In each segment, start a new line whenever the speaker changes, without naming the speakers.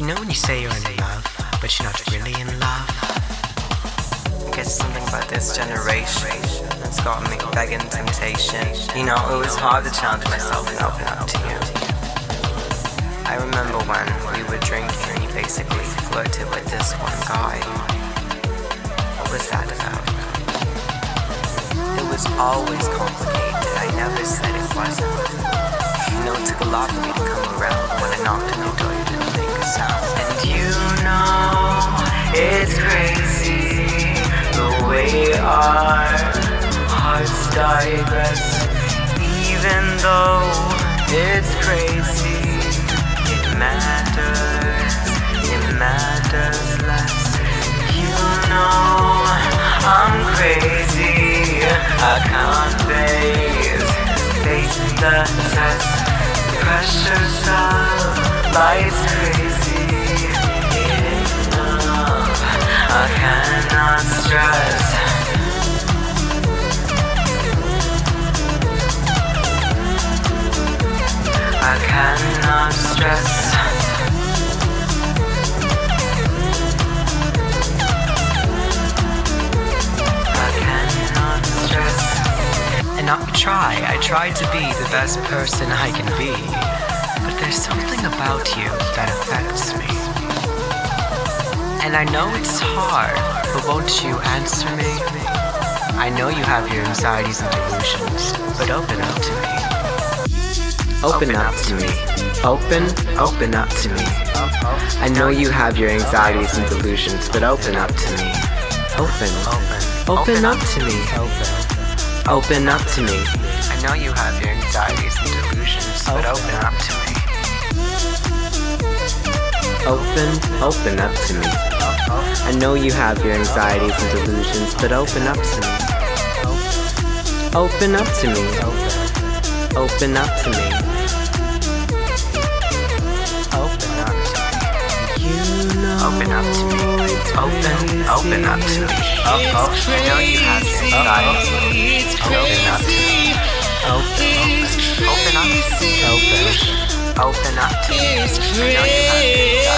You know when you say you're in love, but you're not really in love?
I guess something about this generation that's got me begging temptation. You know, it was hard to challenge myself and open up to you. I remember when we were drinking and you basically flirted with this one guy. What was that about? It was always complicated. I never said it wasn't. You know, it took a lot for me you know, it's crazy the way our hearts digress. Even though it's crazy, it matters, it matters less. You know, I'm crazy, I can't face, the test. Pressure's up, life's cannot stress. I cannot stress. I cannot stress.
And I try, I try to be the best person I can be. But there's something about you that affects me. And I know it's hard, but won't you answer me? I know you have your anxieties and delusions, but open up to me. Open up to me. Open, open up to me. I know you have your anxieties and delusions, but open up to me. Open, open up to me. Open up to me.
I know you have your Open,
open up to me. I know you have your anxieties and delusions, but open up to me. Open up to me. Open up to me.
Open up to me. Open up to me. Open, open up to me. Oh, oh, I know you have your anxieties. Open up to me.
Open,
Open open up to me.
open,
Open up to me. I know you have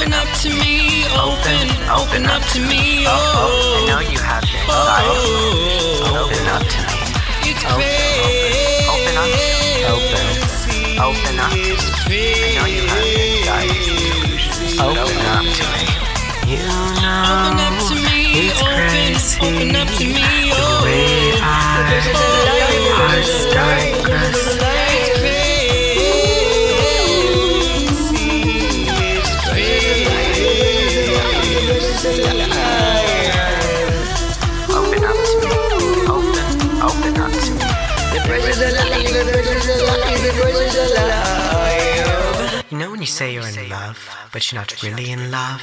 Open up to me, open,
open up to me, Oh, oh,
oh. oh I
oh,
know you have your oh. anxieties. Open up to me.
it's
Open up to me.
open,
Open up to me. I know you have anxieties. Open up to me. You
Open up
know
to me,
it's
open,
crazy
open up to me,
the
oh,
way our hearts digress.
You know when you say you're in love, but you're not really in love?